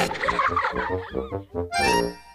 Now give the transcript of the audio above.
Thank you.